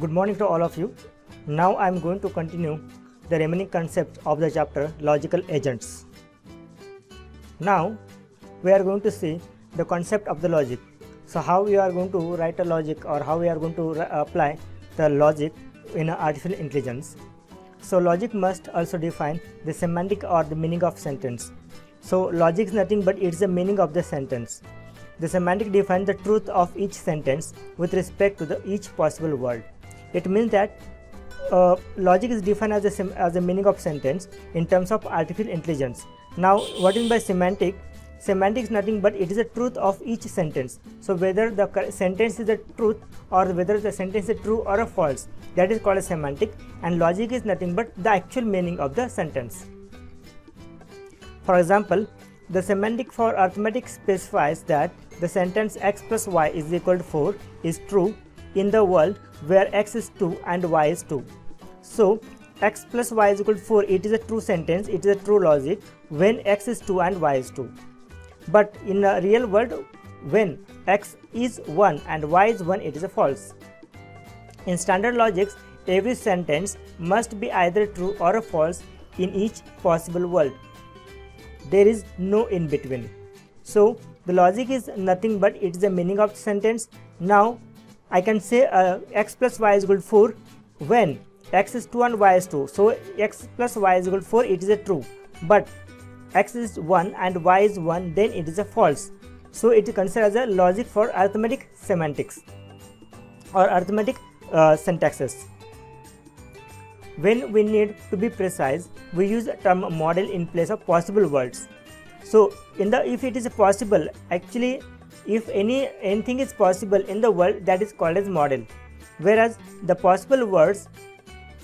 Good morning to all of you. Now I am going to continue the remaining concepts of the chapter Logical Agents. Now we are going to see the concept of the logic. So how we are going to write a logic or how we are going to apply the logic in artificial intelligence. So logic must also define the semantic or the meaning of sentence. So logic is nothing but it's the meaning of the sentence. The semantic defines the truth of each sentence with respect to the each possible word. It means that uh, logic is defined as a, as a meaning of sentence in terms of artificial intelligence. Now, what is by semantic? Semantic is nothing but it is the truth of each sentence. So, whether the sentence is the truth or whether the sentence is true or false, that is called a semantic. And logic is nothing but the actual meaning of the sentence. For example, the semantic for arithmetic specifies that the sentence x plus y is equal to 4 is true in the world where x is 2 and y is 2. So, x plus y is equal to 4 it is a true sentence, it is a true logic when x is 2 and y is 2. But in the real world when x is 1 and y is 1 it is a false. In standard logics, every sentence must be either true or a false in each possible world. There is no in between. So the logic is nothing but it is the meaning of the sentence. Now I can say uh, x plus y is equal to 4 when x is 2 and y is 2. So x plus y is equal to 4 it is a true but x is 1 and y is 1 then it is a false. So it is considered as a logic for arithmetic semantics or arithmetic uh, syntaxes. When we need to be precise, we use a term model in place of possible words. So in the if it is possible, actually if any anything is possible in the world that is called as model. Whereas the possible worlds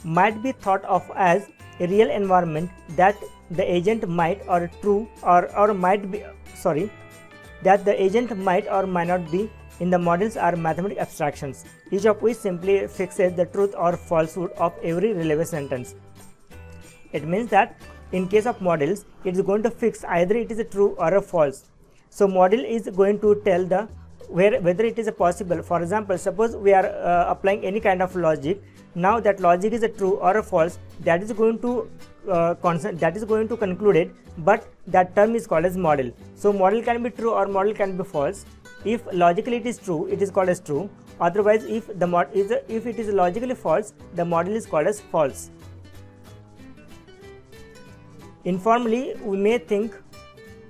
might be thought of as a real environment that the agent might or true or, or might be sorry that the agent might or might not be in the models are mathematical abstractions, each of which simply fixes the truth or falsehood of every relevant sentence. It means that in case of models, it is going to fix either it is a true or a false. So model is going to tell the where whether it is a possible. For example, suppose we are uh, applying any kind of logic. Now that logic is a true or a false, that is going to uh, that is going to conclude it, but that term is called as model. So model can be true or model can be false if logically it is true it is called as true otherwise if the mod is a, if it is logically false the model is called as false informally we may think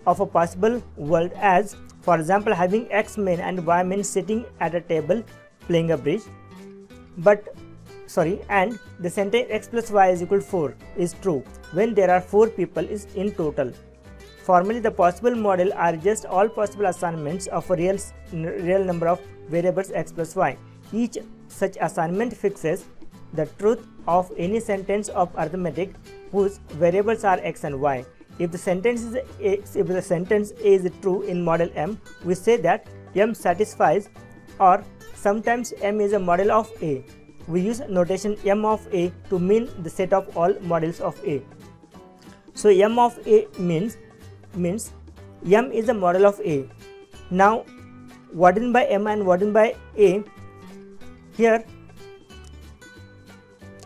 of a possible world as for example having x men and y men sitting at a table playing a bridge but sorry and the sentence x plus y is equal to 4 is true when there are 4 people is in total Formally, the possible model are just all possible assignments of a real, real number of variables x plus y. Each such assignment fixes the truth of any sentence of arithmetic whose variables are x and y. If the sentence is a, if the sentence is true in model M, we say that M satisfies or sometimes M is a model of A. We use notation M of A to mean the set of all models of A. So M of A means means M is a model of A. Now, what in by M and what in by A? Here,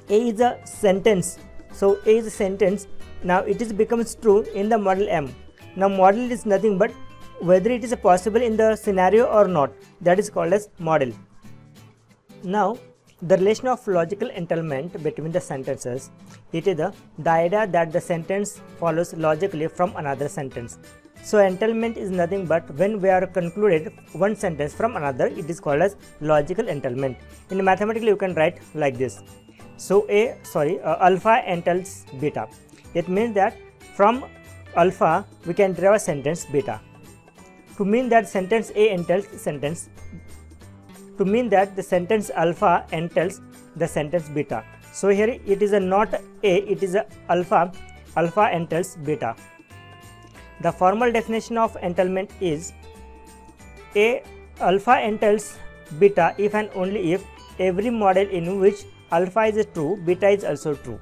A is a sentence. So, A is a sentence. Now, it is becomes true in the model M. Now, model is nothing but whether it is possible in the scenario or not. That is called as model. Now, the relation of logical entailment between the sentences it is the, the idea that the sentence follows logically from another sentence. So entailment is nothing but when we are concluded one sentence from another it is called as logical entailment. In mathematically you can write like this. So a sorry uh, alpha entails beta. It means that from alpha we can derive a sentence beta. To mean that sentence A entails sentence to mean that the sentence alpha entails the sentence beta. So here it is a not A, it is a alpha, alpha entails beta. The formal definition of entailment is A alpha entails beta if and only if every model in which alpha is true, beta is also true.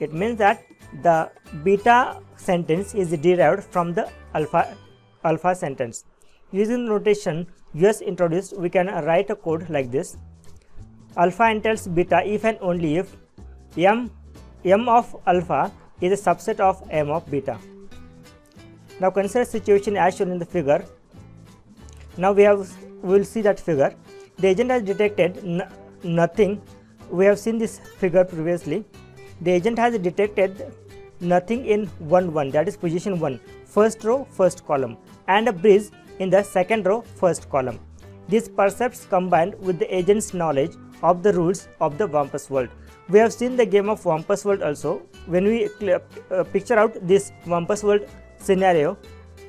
It means that the beta sentence is derived from the alpha alpha sentence. Using notation US introduced, we can write a code like this. alpha entails beta if and only if m m of alpha is a subset of m of beta. Now consider situation as shown in the figure. Now we have we will see that figure. The agent has detected nothing. We have seen this figure previously. The agent has detected nothing in 1 1 that is position 1 first row first column and a breeze in the second row first column. These percepts combined with the agent's knowledge of the rules of the Wumpus world. We have seen the game of Wumpus world also. When we uh, picture out this Wumpus world scenario,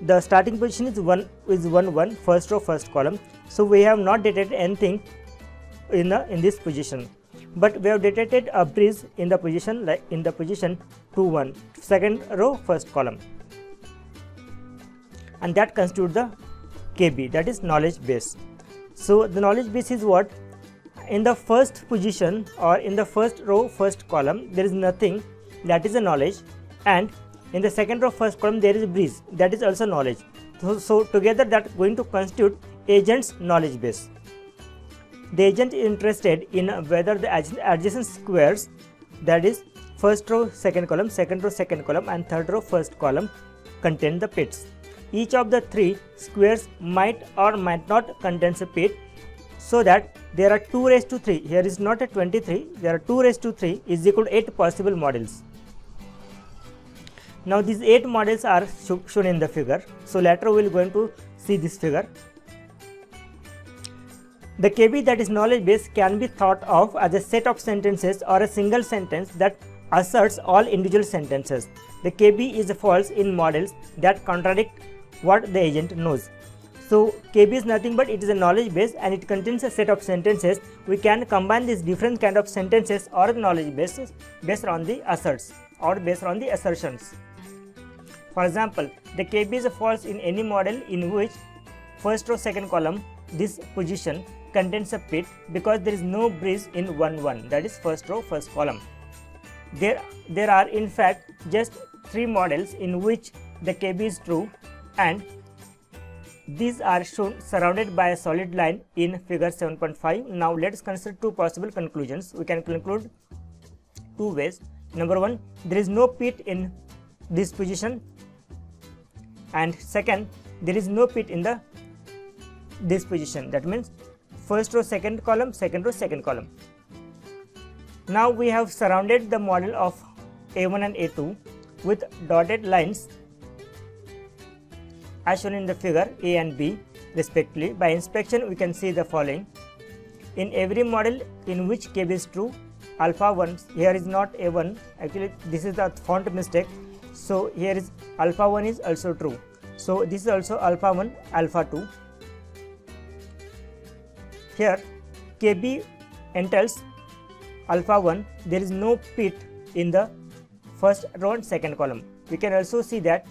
the starting position is 1 is 1 1 first row first column. So we have not detected anything in the in this position but we have detected a breeze in the position like in the position 2 1 second row first column. And that constitutes the kb that is knowledge base. So the knowledge base is what? In the first position or in the first row first column there is nothing that is a knowledge. And in the second row first column there is a breeze. That is also knowledge. So, so together that going to constitute agent's knowledge base the agent is interested in whether the adjacent squares that is first row second column second row second column and third row first column contain the pits. Each of the three squares might or might not contain a pit so that there are 2 raised to 3 here is not a 23 there are 2 raised to 3 is equal to 8 possible models. Now these 8 models are shown in the figure. So later we will going to see this figure the KB that is knowledge base can be thought of as a set of sentences or a single sentence that asserts all individual sentences. The KB is false in models that contradict what the agent knows. So KB is nothing but it is a knowledge base and it contains a set of sentences. We can combine these different kind of sentences or knowledge bases based on the asserts or based on the assertions. For example, the KB is false in any model in which first row second column this position contains a pit because there is no breeze in 1 1 that is first row first column. There, there are in fact just 3 models in which the KB is true and these are shown surrounded by a solid line in figure 7.5. Now let us consider two possible conclusions. We can conclude two ways. Number one, there is no pit in this position and second, there is no pit in the this position. That means first row second column second row second column. Now we have surrounded the model of a1 and a2 with dotted lines as shown in the figure a and b respectively. By inspection we can see the following. In every model in which kb is true alpha 1 here is not a1 actually this is the font mistake. So here is alpha 1 is also true. So this is also alpha 1 alpha 2 here Kb entails alpha 1 there is no pit in the first row and second column. We can also see that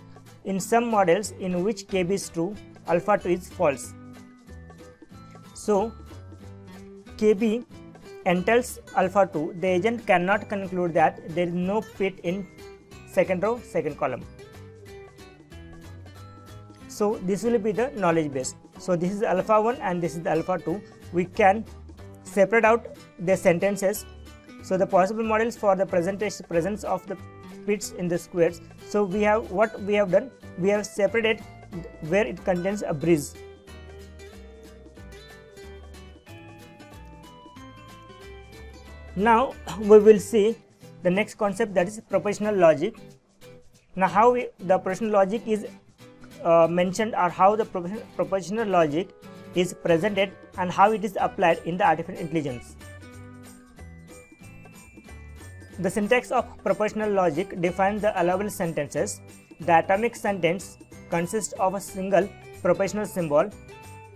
in some models in which Kb is true alpha 2 is false. So Kb entails alpha 2 the agent cannot conclude that there is no pit in second row second column. So this will be the knowledge base. So this is alpha 1 and this is alpha 2 we can separate out the sentences. So the possible models for the presentation presence of the bits in the squares. So we have what we have done we have separated where it contains a breeze. Now we will see the next concept that is propositional logic. Now how we, the propositional logic is uh, mentioned or how the propositional logic is presented and how it is applied in the artificial intelligence. The syntax of propositional logic defines the allowable sentences. The atomic sentence consists of a single propositional symbol.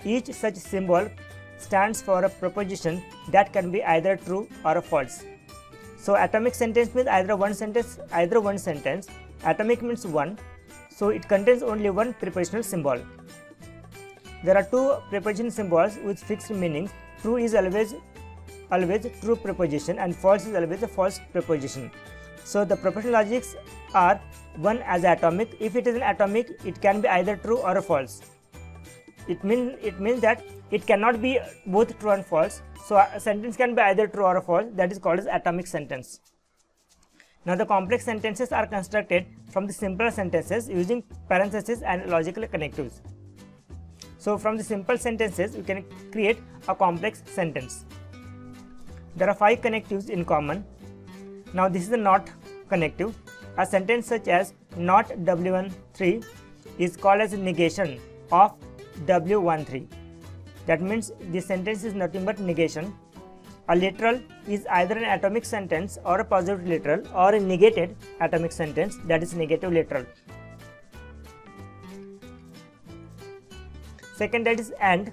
Each such symbol stands for a proposition that can be either true or false. So atomic sentence means either one sentence, either one sentence. Atomic means one, so it contains only one prepositional symbol. There are two preposition symbols with fixed meanings. True is always always true preposition and false is always a false preposition. So the propositional logics are one as atomic. If it is an atomic, it can be either true or false. It means it means that it cannot be both true and false. So a sentence can be either true or false that is called as atomic sentence. Now the complex sentences are constructed from the simpler sentences using parentheses and logical connectives. So from the simple sentences we can create a complex sentence. There are five connectives in common. Now this is a not connective. A sentence such as not W13 is called as negation of W13. That means this sentence is nothing but negation. A literal is either an atomic sentence or a positive literal or a negated atomic sentence that is negative literal. Second that is and.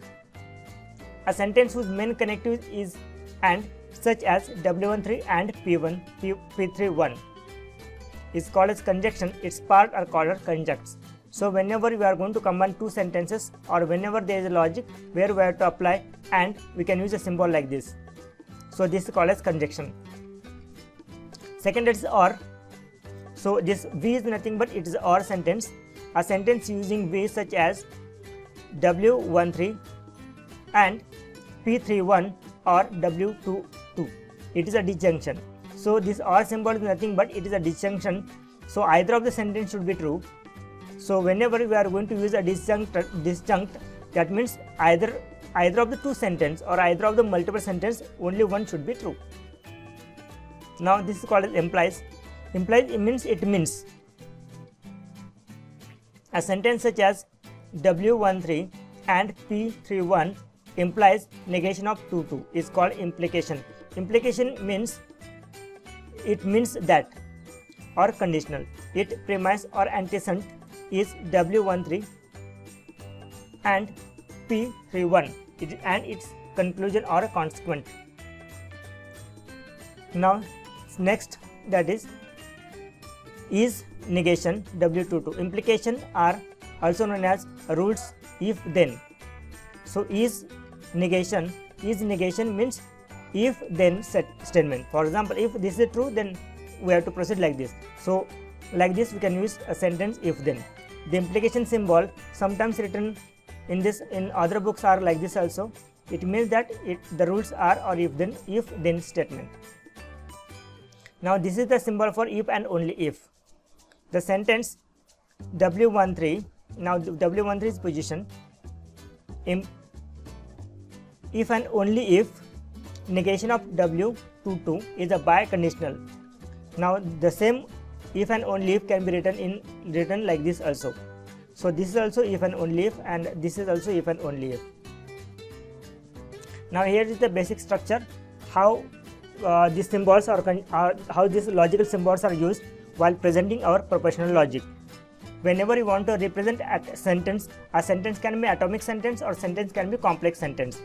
A sentence whose main connective is and such as W13 and P1, P, P31 is called as conjunction. Its part are called as conjuncts. So whenever we are going to combine two sentences or whenever there is a logic where we have to apply and we can use a symbol like this. So this is called as conjunction. Second is or. So this V is nothing but it is or sentence. A sentence using V such as W13 and P31 or W22. It is a disjunction. So this or symbol is nothing but it is a disjunction. So either of the sentence should be true so whenever we are going to use a disjunct, disjunct that means either either of the two sentence or either of the multiple sentence only one should be true. Now this is called as implies. Implies means it means a sentence such as W13 and P31 implies negation of 22 is called implication. Implication means it means that or conditional. It premise or antecedent is W13 and P31 it, and its conclusion or consequent. Now next that is is negation W22 implication are also known as rules if then. So is negation is negation means if then set statement. For example, if this is true then we have to proceed like this. So like this we can use a sentence if then the implication symbol sometimes written in this in other books are like this also it means that it, the rules are or if then if then statement now this is the symbol for if and only if the sentence w13 now w13 is position. If and only if negation of w22 is a biconditional. Now the same if and only if can be written in written like this also. So this is also if and only if and this is also if and only if. Now here is the basic structure. How uh, these symbols are, are how these logical symbols are used while presenting our propositional logic whenever you want to represent a sentence a sentence can be atomic sentence or sentence can be complex sentence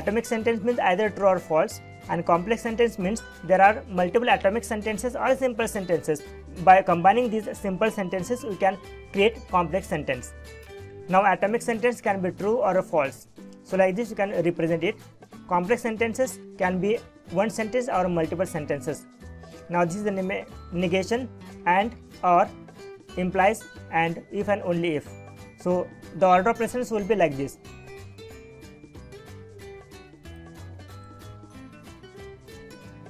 atomic sentence means either true or false and complex sentence means there are multiple atomic sentences or simple sentences. By combining these simple sentences, we can create complex sentence. Now atomic sentence can be true or false. So like this you can represent it. Complex sentences can be one sentence or multiple sentences. Now this is the negation and or implies and if and only if. So the order of precedence will be like this.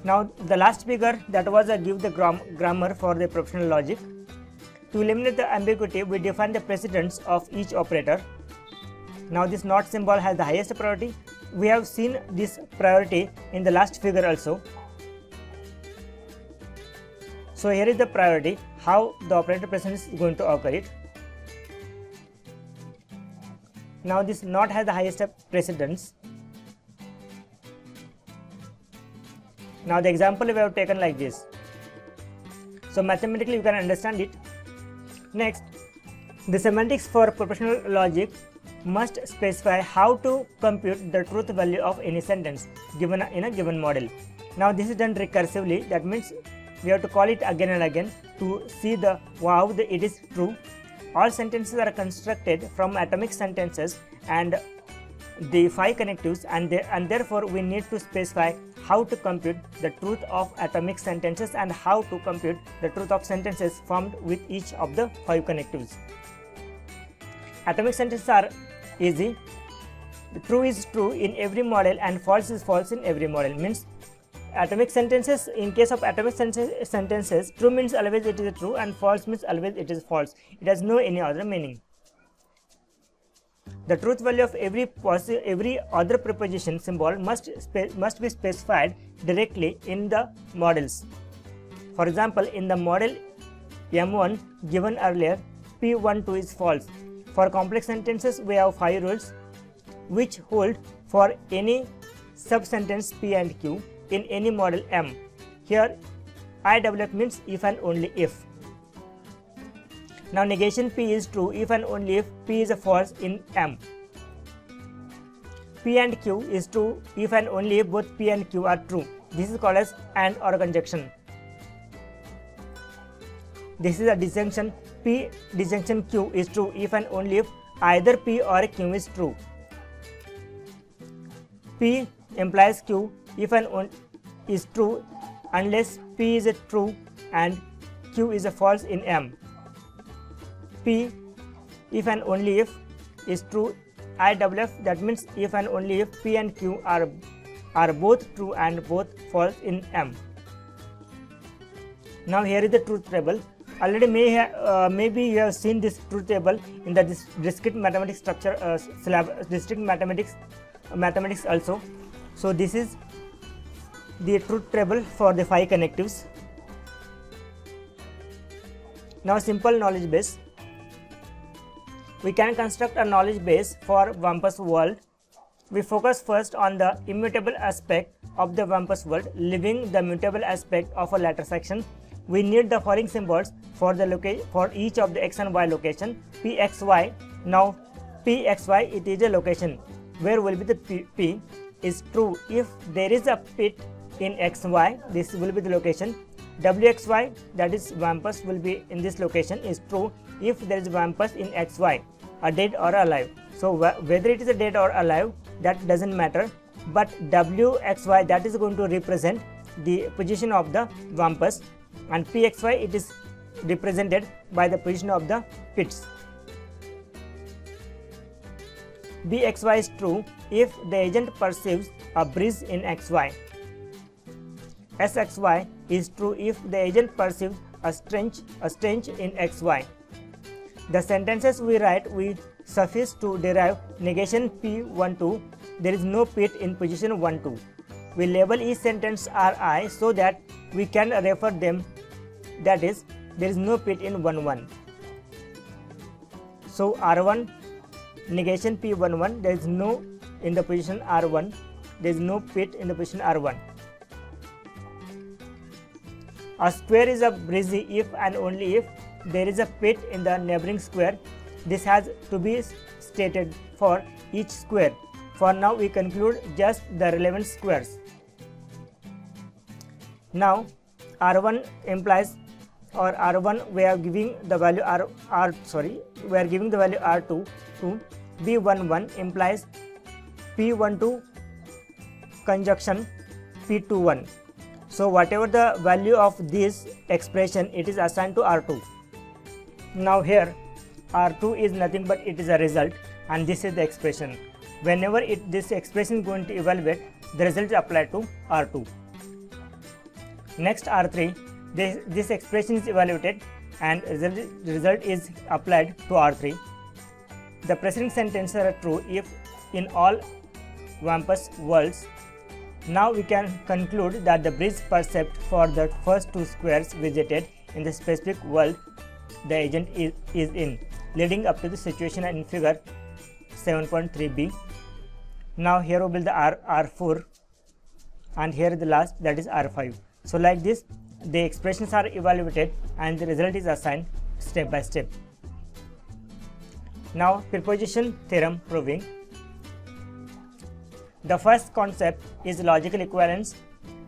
Now the last figure that was a give the gram grammar for the propositional logic. To eliminate the ambiguity, we define the precedence of each operator. Now this not symbol has the highest priority. We have seen this priority in the last figure also. So here is the priority, how the operator precedence is going to occur it. Now this not has the highest precedence Now the example we have taken like this. So mathematically you can understand it. Next, the semantics for propositional logic must specify how to compute the truth value of any sentence given in a given model. Now this is done recursively that means we have to call it again and again to see the how the, it is true. All sentences are constructed from atomic sentences and the five connectives and, and therefore we need to specify how to compute the truth of atomic sentences and how to compute the truth of sentences formed with each of the five connectives. Atomic sentences are easy. true is true in every model and false is false in every model means atomic sentences in case of atomic sentences true means always it is true and false means always it is false. It has no any other meaning. The truth value of every every other preposition symbol must must be specified directly in the models. For example in the model m1 given earlier p12 is false. For complex sentences we have five rules which hold for any sub-sentence p and q in any model M. Here IWF means if and only if. Now negation P is true if and only if P is a false in M. P and Q is true if and only if both P and Q are true. This is called as AND or conjunction. This is a disjunction P disjunction Q is true if and only if either P or Q is true. P implies Q if and is true unless P is a true and Q is a false in M. P if and only if is true IWF that means if and only if P and Q are are both true and both false in M. Now here is the truth table. Already may uh, maybe you have seen this truth table in the discrete mathematics structure uh, slab discrete mathematics uh, mathematics also. So this is the truth table for the five connectives. Now simple knowledge base. We can construct a knowledge base for Wumpus world. We focus first on the immutable aspect of the Wumpus world, leaving the mutable aspect of a later section. We need the following symbols for the for each of the x and y location pxy. Now pxy it is a location where will be the p, p is true if there is a pit in xy this will be the location. Wxy that is Wumpus will be in this location is true if there is Wumpus in xy a dead or alive. So whether it is a dead or alive that doesn't matter. But wxy that is going to represent the position of the Wumpus and pxy it is represented by the position of the pits bxy is true if the agent perceives a breeze in xy Sxy is true if the agent perceives a stench, a stench in xy. The sentences we write we suffice to derive negation p12 there is no pit in position 12. We label each sentence Ri so that we can refer them that is there is no pit in 11. So R1 negation p11 there is no in the position R1 there is no pit in the position R1. A square is a breezy if and only if there is a pit in the neighboring square. This has to be stated for each square. For now we conclude just the relevant squares. Now R1 implies or R1 we are giving the value R, R sorry we are giving the value R2 to B11 implies P12 conjunction P21 so whatever the value of this expression it is assigned to R2. Now here R2 is nothing but it is a result and this is the expression. Whenever it, this expression is going to evaluate the result is applied to R2. Next R3 this, this expression is evaluated and result, result is applied to R3. The preceding sentences are true if in all Wumpus worlds now we can conclude that the bridge percept for the first two squares visited in the specific world the agent is, is in, leading up to the situation in figure 7.3b. Now here will be the R, R4 and here the last that is R5. So like this the expressions are evaluated and the result is assigned step by step. Now preposition theorem proving the first concept is logical equivalence.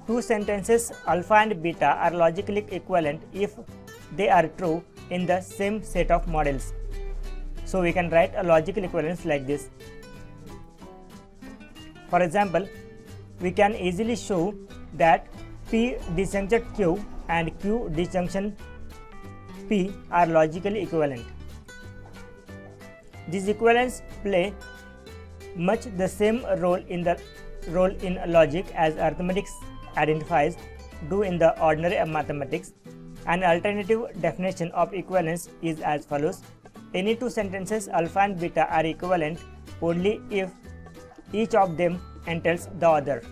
Two sentences alpha and beta are logically equivalent if they are true in the same set of models. So we can write a logical equivalence like this. For example, we can easily show that P disjunction Q and Q disjunction P are logically equivalent. These equivalents play much the same role in the role in logic as arithmetic identifies do in the ordinary mathematics. An alternative definition of equivalence is as follows. Any two sentences alpha and beta are equivalent only if each of them entails the other.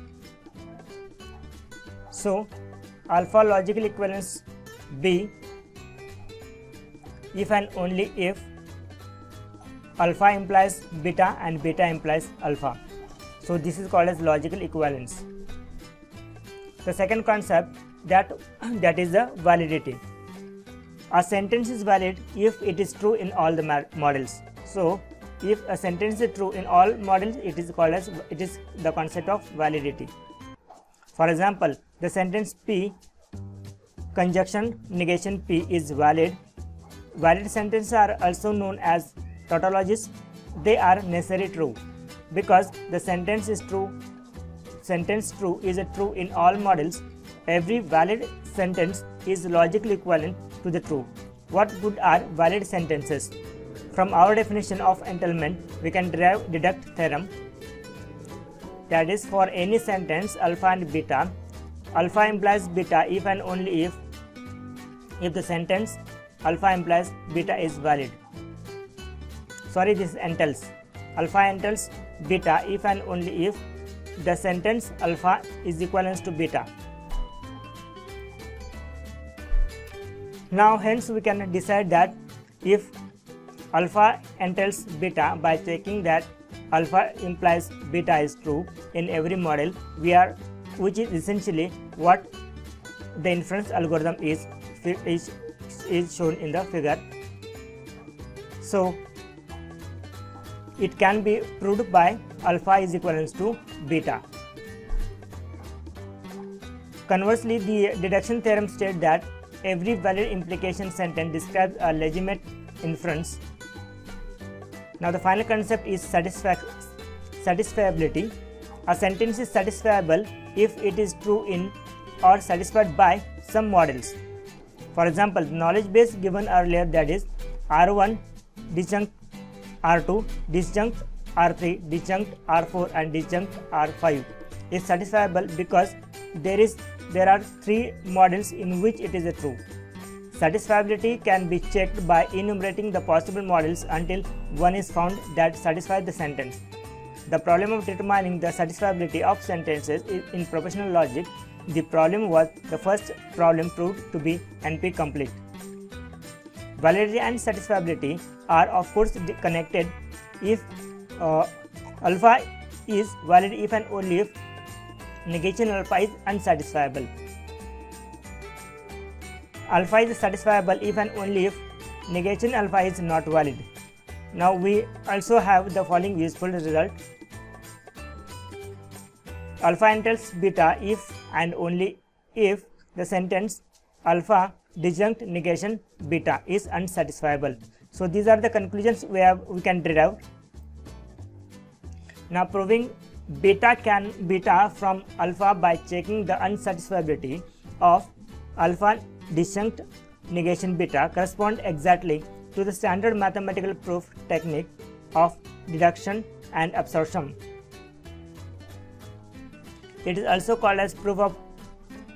So, alpha logical equivalence B if and only if alpha implies beta and beta implies alpha. So this is called as logical equivalence. The second concept that that is the validity. A sentence is valid if it is true in all the models. So if a sentence is true in all models, it is called as it is the concept of validity. For example, the sentence P conjunction negation P is valid. Valid sentences are also known as tautologies. They are necessarily true because the sentence is true. Sentence true is a true in all models. Every valid sentence is logically equivalent to the true. What good are valid sentences? From our definition of entailment, we can derive deduct theorem. That is, for any sentence alpha and beta, alpha implies beta if and only if if the sentence alpha implies beta is valid. Sorry, this entails. Alpha entails beta if and only if the sentence alpha is equivalent to beta. Now hence we can decide that if alpha entails beta by checking that alpha implies beta is true in every model we are which is essentially what the inference algorithm is is, is shown in the figure. So it can be proved by alpha is equivalent to beta. Conversely, the deduction theorem states that every valid implication sentence describes a legitimate inference. Now, the final concept is satisfiability. A sentence is satisfiable if it is true in or satisfied by some models. For example, the knowledge base given earlier that is R1 disjunct R2 disjunct R3 disjunct R4 and disjunct R5 is satisfiable because there is there are three models in which it is true. Satisfiability can be checked by enumerating the possible models until one is found that satisfies the sentence. The problem of determining the satisfiability of sentences in propositional logic the problem was the first problem proved to be NP complete. Validity and satisfiability are of course connected if uh, alpha is valid if and only if negation alpha is unsatisfiable. Alpha is satisfiable if and only if negation alpha is not valid. Now we also have the following useful result alpha entails beta if and only if the sentence alpha disjunct negation beta is unsatisfiable. So these are the conclusions we have we can derive. Now proving beta can beta from alpha by checking the unsatisfiability of alpha disjunct negation beta correspond exactly to the standard mathematical proof technique of deduction and absorption it is also called as proof of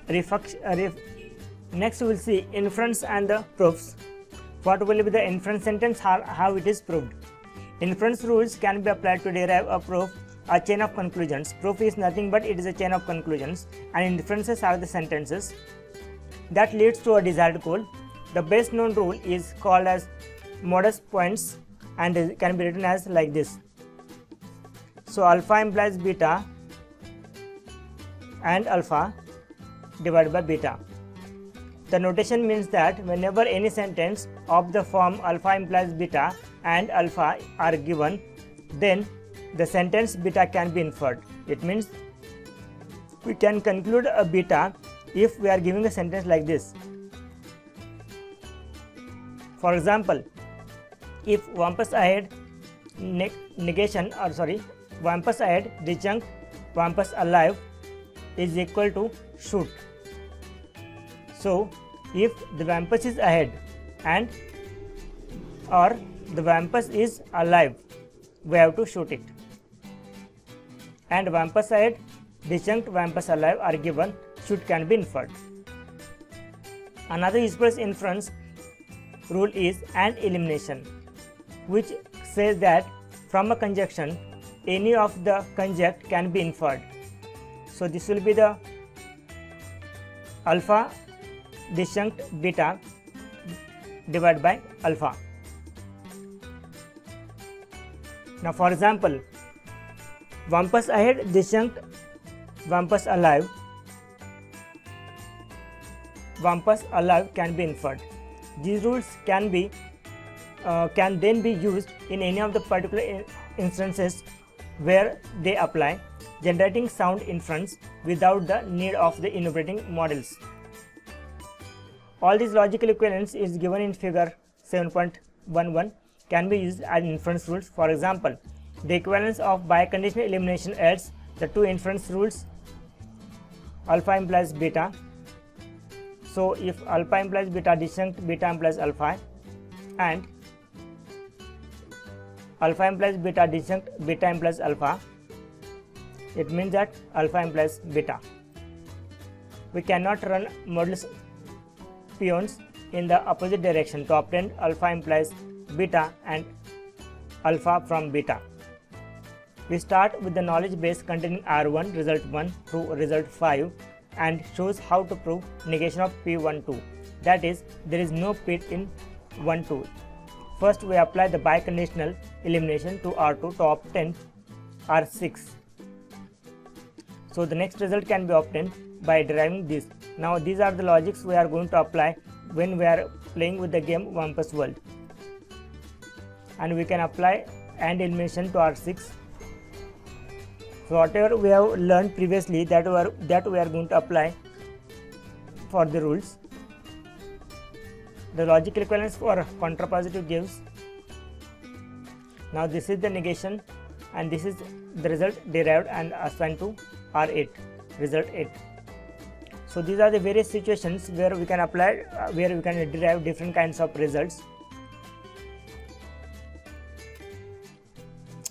refaction. Uh, Next we will see inference and the proofs. What will be the inference sentence, how, how it is proved. Inference rules can be applied to derive a proof, a chain of conclusions. Proof is nothing but it is a chain of conclusions and inferences are the sentences that leads to a desired goal. The best known rule is called as modus ponens and can be written as like this. So alpha implies beta and alpha divided by beta. The notation means that whenever any sentence of the form alpha implies beta and alpha are given, then the sentence beta can be inferred. It means we can conclude a beta if we are giving a sentence like this. For example, if Wumpus ahead negation or sorry, Wumpus ahead disjunct Wumpus alive is equal to shoot. So if the Wumpus is ahead and or the Wumpus is alive, we have to shoot it. and Wumpus ahead, disjunct Wumpus alive are given shoot can be inferred. Another useful inference rule is AND elimination, which says that from a conjunction, any of the conjunct can be inferred. So this will be the alpha disjunct beta divided by alpha. Now for example, Wumpus ahead disjunct Wumpus alive Wumpus alive can be inferred. These rules can be uh, can then be used in any of the particular in instances where they apply, generating sound inference without the need of the enumerating models. All these logical equivalence is given in figure 7.11 can be used as inference rules. For example, the equivalence of biconditional elimination adds the two inference rules alpha implies beta so if alpha implies beta disjunct beta implies alpha and alpha implies beta disjunct beta implies alpha it means that alpha implies beta we cannot run modus ponens in the opposite direction to obtain alpha implies beta and alpha from beta we start with the knowledge base containing R1 result 1 through result 5 and shows how to prove negation of P12 that is there is no pit in 1 2. First we apply the biconditional elimination to R2 to obtain R6. So the next result can be obtained by deriving this. Now these are the logics we are going to apply when we are playing with the game Wumpus World. And we can apply AND elimination to R6 so whatever we have learned previously that we are that we are going to apply for the rules. The logical equivalence for contrapositive gives now this is the negation and this is the result derived and assigned to R8 result 8 so these are the various situations where we can apply uh, where we can derive different kinds of results.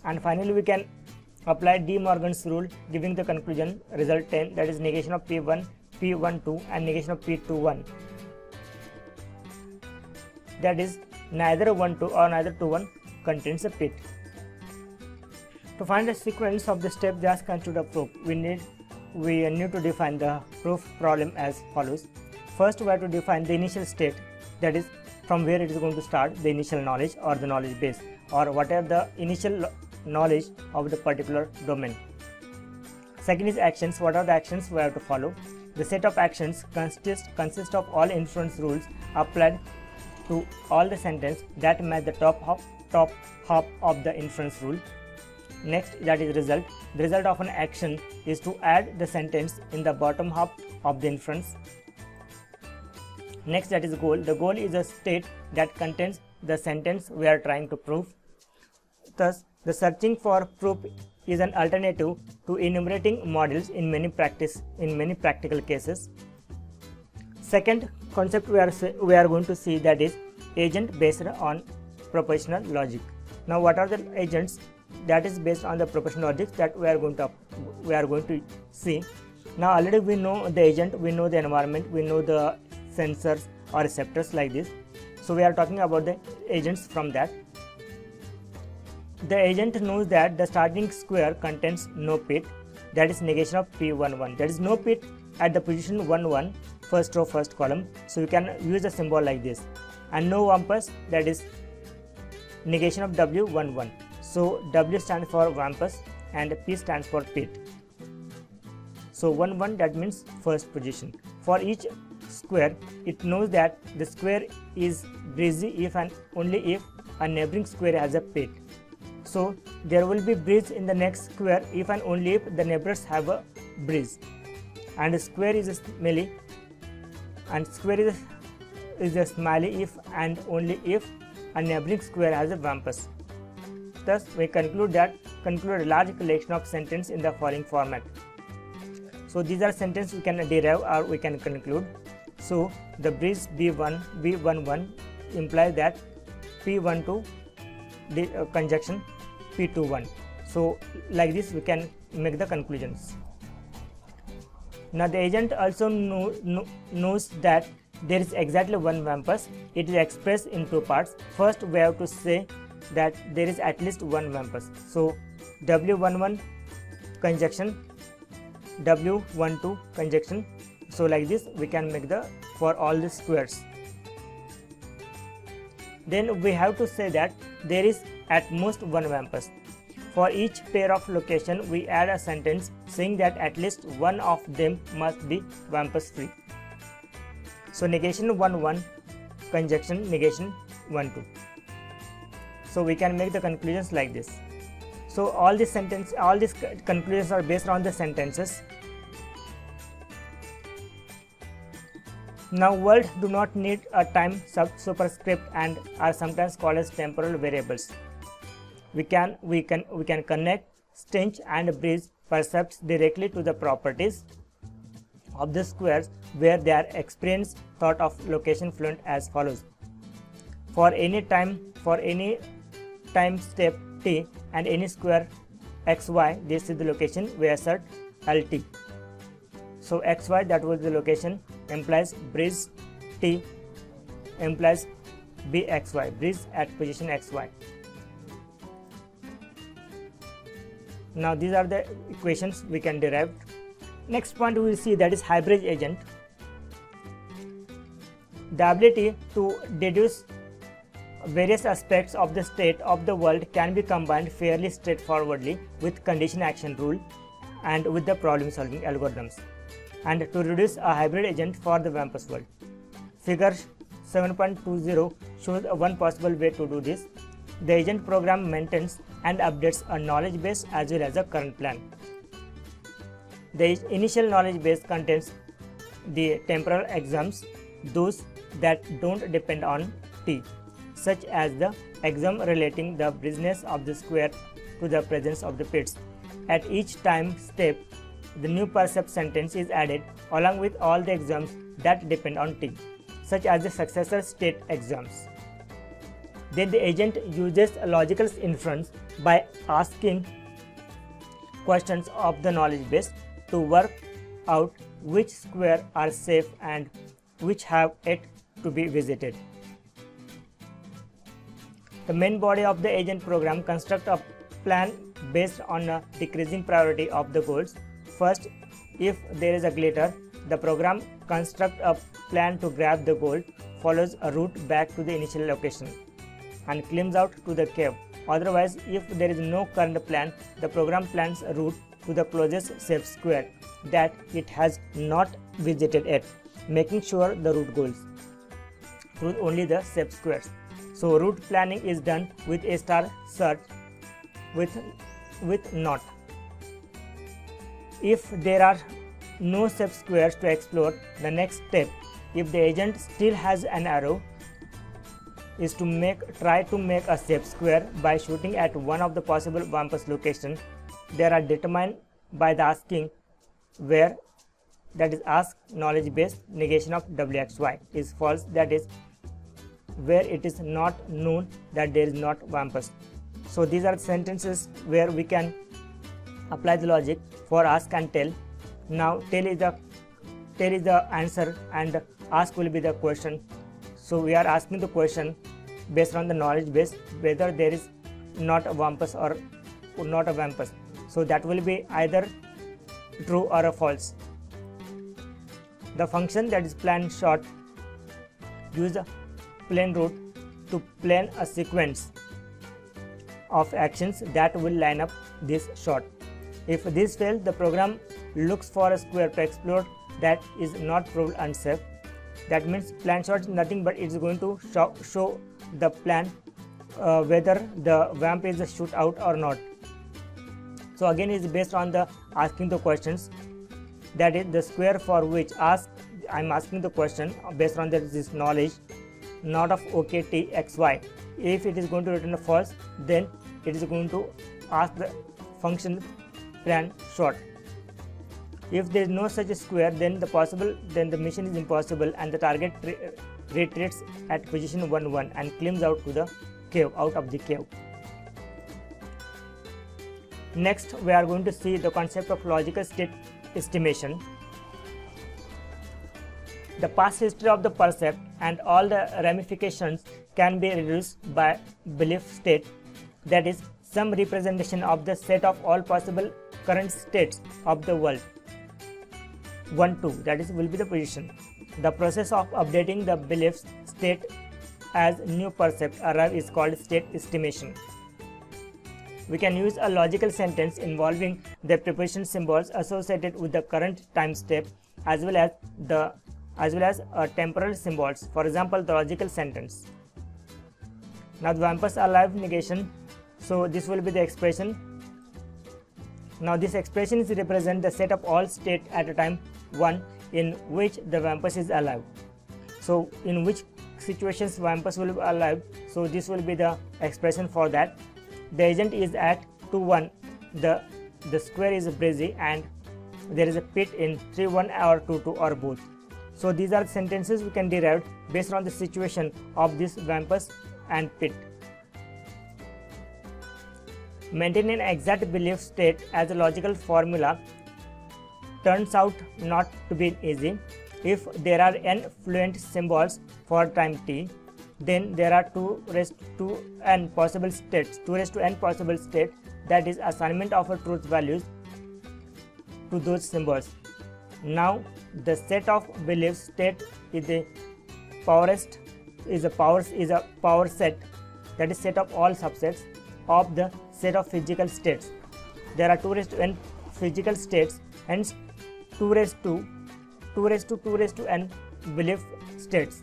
And finally we can apply De Morgan's rule giving the conclusion result 10 that is negation of P1, P12 and negation of P21 that is neither 1 2 or neither 2 1 contains a pit. To find the sequence of the step just consider proof we need we need to define the proof problem as follows. First we have to define the initial state that is from where it is going to start the initial knowledge or the knowledge base or whatever the initial knowledge of the particular domain. Second is actions. What are the actions we have to follow? The set of actions consist, consist of all inference rules applied to all the sentence that match the top hop, top hop of the inference rule. Next, that is result. The result of an action is to add the sentence in the bottom hop of the inference. Next, that is goal. The goal is a state that contains the sentence we are trying to prove. Thus, the searching for proof is an alternative to enumerating models in many practice in many practical cases. Second concept we are we are going to see that is agent based on propositional logic. Now what are the agents that is based on the propositional logic that we are going to we are going to see. Now already we know the agent, we know the environment, we know the sensors or receptors like this. So we are talking about the agents from that. The agent knows that the starting square contains no pit. That is negation of p11 there is no pit at the position 1 1 first row first column. So you can use a symbol like this. And no wumpus that is negation of w11 so w stands for wumpus and p stands for pit so 1 1 that means first position for each square it knows that the square is breezy if and only if a neighboring square has a pit so there will be breeze in the next square if and only if the neighbors have a breeze. And square is a smelly and square is, is a smiley if and only if a neighboring square has a wumpus. Thus, we conclude that conclude a large collection of sentence in the following format. So these are sentences we can derive or we can conclude. So the bridge B1 B11 implies that P12 the uh, conjunction P21. so like this we can make the conclusions now the agent also know, know, knows that there is exactly one wumpus it is expressed in two parts first we have to say that there is at least one wumpus so w11 conjunction w12 conjunction. So like this we can make the for all the squares. Then we have to say that there is at most one wumpus for each pair of location we add a sentence saying that at least one of them must be wumpus free so negation 1 1 conjunction negation 1 2 so we can make the conclusions like this. So all these sentence all these conclusions are based on the sentences. Now words do not need a time superscript and are sometimes called as temporal variables. We can we can we can connect Stench and Breeze percepts directly to the properties of the squares where they are experienced. Thought of location fluent as follows. For any time for any time step t and any square xy this is the location we assert lt so xy that was the location implies breeze t implies bxy breeze at position xy now these are the equations we can derive. Next point we will see that is hybrid agent. The ability to deduce various aspects of the state of the world can be combined fairly straightforwardly with condition action rule and with the problem solving algorithms and to reduce a hybrid agent for the Wumpus world. Figure 7.20 shows one possible way to do this. The agent program maintains and updates a knowledge base as well as a current plan. The initial knowledge base contains the temporal axioms, those that don't depend on T, such as the axiom relating the business of the square to the presence of the pits. At each time step, the new percept sentence is added along with all the axioms that depend on T, such as the successor state axioms. Then the agent uses logical inference by asking questions of the knowledge base to work out which square are safe and which have yet to be visited. The main body of the agent program constructs a plan based on a decreasing priority of the goals First, if there is a glitter, the program constructs a plan to grab the gold, follows a route back to the initial location, and climbs out to the cave. Otherwise, if there is no current plan, the program plans a route to the closest safe square that it has not visited yet, making sure the route goes through only the safe squares. So route planning is done with a star search with with not if there are no sub squares to explore, the next step, if the agent still has an arrow, is to make try to make a step square by shooting at one of the possible Wumpus locations. They are determined by the asking where that is ask knowledge base negation of wxy is false that is where it is not known that there is not Wumpus. So these are sentences where we can apply the logic for ask and tell. Now tell is the tell is the answer and ask will be the question. So we are asking the question based on the knowledge base whether there is not a wumpus or not a wumpus so that will be either true or false. The function that is plan short use a plan route to plan a sequence of actions that will line up this shot. if this fails, the program looks for a square to explore that is not proved unsafe. That means plan shot is nothing but it's going to show, show the plan uh, whether the vamp is a shoot out or not. So again is based on the asking the questions that is the square for which ask I'm asking the question based on this knowledge not of OKT XY. If it is going to return a false then it is going to ask the function plan short. If there is no such square, then the possible then the mission is impossible, and the target retreats at position 1 1 and climbs out to the cave out of the cave. Next, we are going to see the concept of logical state estimation. The past history of the percept and all the ramifications can be reduced by belief state, that is, some representation of the set of all possible current states of the world. 1 2 that is will be the position. The process of updating the belief state as new percept arrive is called state estimation. We can use a logical sentence involving the proposition symbols associated with the current time step as well as the as well as uh, temporal symbols. For example, the logical sentence. Now the vampires alive negation. So this will be the expression. Now this expression is represent the set of all state at a time 1 in which the vampire is alive. So in which situations vampire will be alive. So this will be the expression for that the agent is at 2 1 the the square is busy and there is a pit in 3 1 or 2 2 or both so these are sentences we can derive based on the situation of this wumpus and pit maintain an exact belief state as a logical formula turns out not to be easy. If there are n fluent symbols for time t then there are 2 raised to n possible states 2 raised to n possible state that is assignment of a truth values to those symbols. Now the set of belief state is a powerest is a powers is a power set that is set of all subsets of the set of physical states. There are 2 raised to n physical states and 2 raised to 2 raised to 2 raised to n belief states.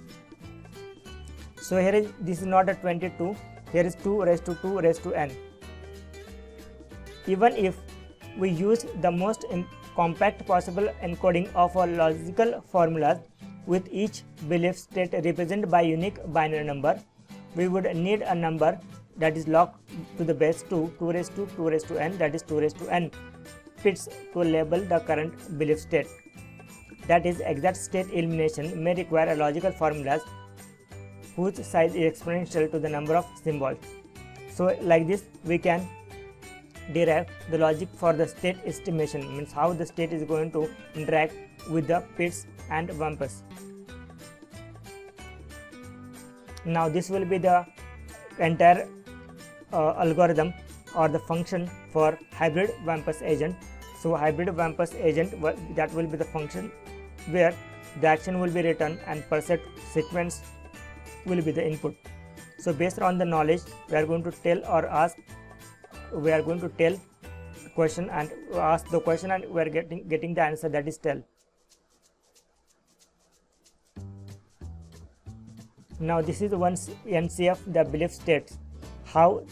So here is this is not a 22 here is 2 raised to 2 raised to n. Even if we use the most compact possible encoding of our logical formulas with each belief state represented by unique binary number we would need a number that is log to the base 2 2 raised to 2 raised to n that is 2 raised to n fits to label the current belief state that is exact state elimination may require a logical formulas whose size is exponential to the number of symbols. So like this we can derive the logic for the state estimation means how the state is going to interact with the pits and vampers. Now this will be the entire uh, algorithm or the function for hybrid wumpus agent. So hybrid wumpus agent that will be the function where the action will be written and percept sequence will be the input so based on the knowledge we are going to tell or ask we are going to tell question and ask the question and we are getting getting the answer that is tell. Now this is one ncf the belief states how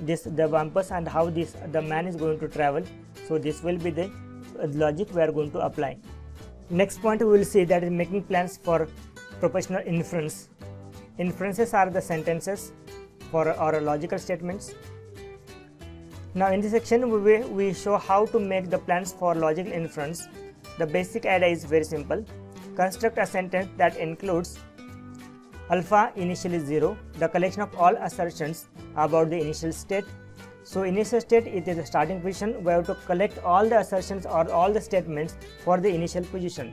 this the wumpus and how this the man is going to travel. So this will be the logic we are going to apply. Next point we will see that is making plans for propositional inference. Inferences are the sentences for our logical statements. Now in this section we, we show how to make the plans for logical inference. The basic idea is very simple. Construct a sentence that includes alpha initially 0, the collection of all assertions about the initial state. So initial state it is the starting position. We have to collect all the assertions or all the statements for the initial position.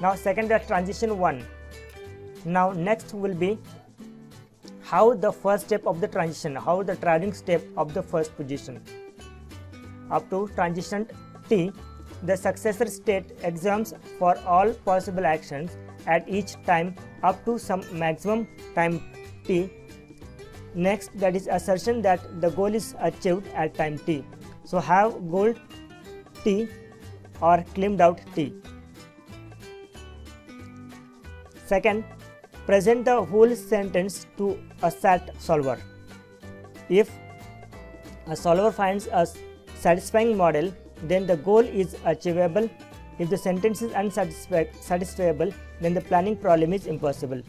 Now second the transition 1 now next will be how the first step of the transition how the trading step of the first position. Up to transition t the successor state exams for all possible actions at each time up to some maximum time t. Next that is assertion that the goal is achieved at time t. So have goal t or claimed out t. Second present the whole sentence to a SAT solver. If a solver finds a satisfying model, then the goal is achievable. If the sentence is unsatisfiable, then the planning problem is impossible.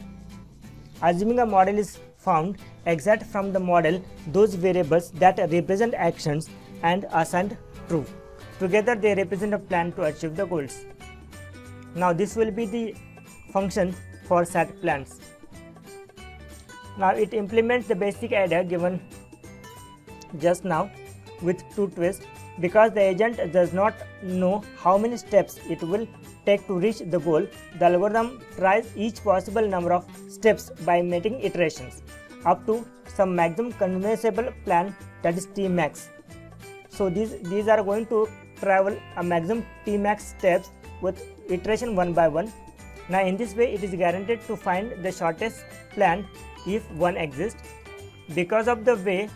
Assuming a model is found, exact from the model those variables that represent actions and assigned true. Together they represent a plan to achieve the goals. Now this will be the function for SAT plans. Now it implements the basic idea given just now. with two twists because the agent does not know how many steps it will take to reach the goal the algorithm tries each possible number of steps by making iterations up to some maximum conventional plan that is tmax so these these are going to travel a maximum tmax steps with iteration one by one now in this way it is guaranteed to find the shortest plan if one exists because of the way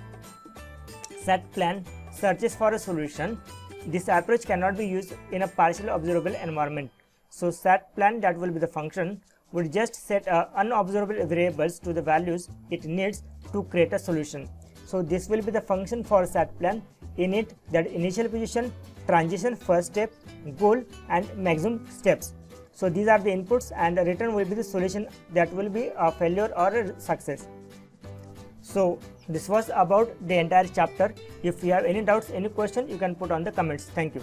SAT plan searches for a solution, this approach cannot be used in a partially observable environment. So SAT plan that will be the function would just set uh, unobservable variables to the values it needs to create a solution. So this will be the function for SAT plan in it that initial position, transition, first step, goal and maximum steps. So these are the inputs and the return will be the solution that will be a failure or a success. So this was about the entire chapter. If you have any doubts, any question, you can put on the comments. Thank you.